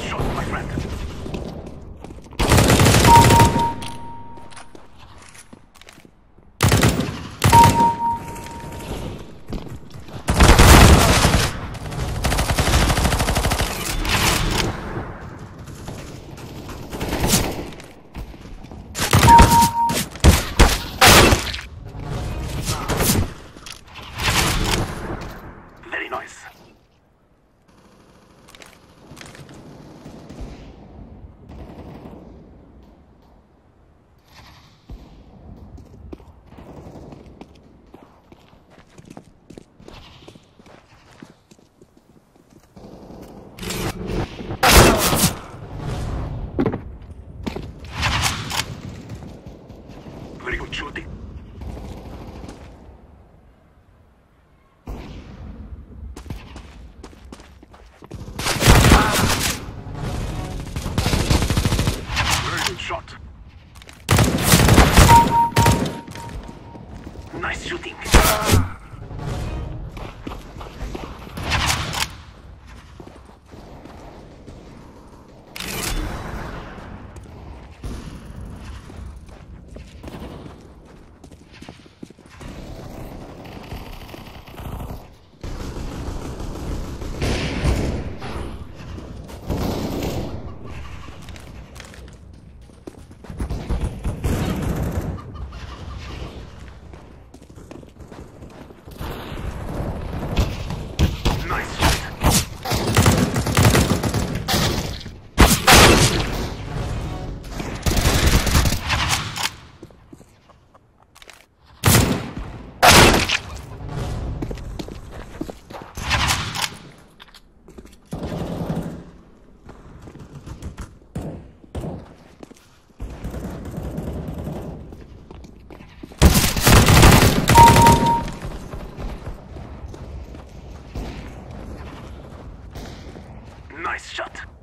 Shot, my friend. Very nice. Good shot. Nice shooting. Nice shot. Nice shot.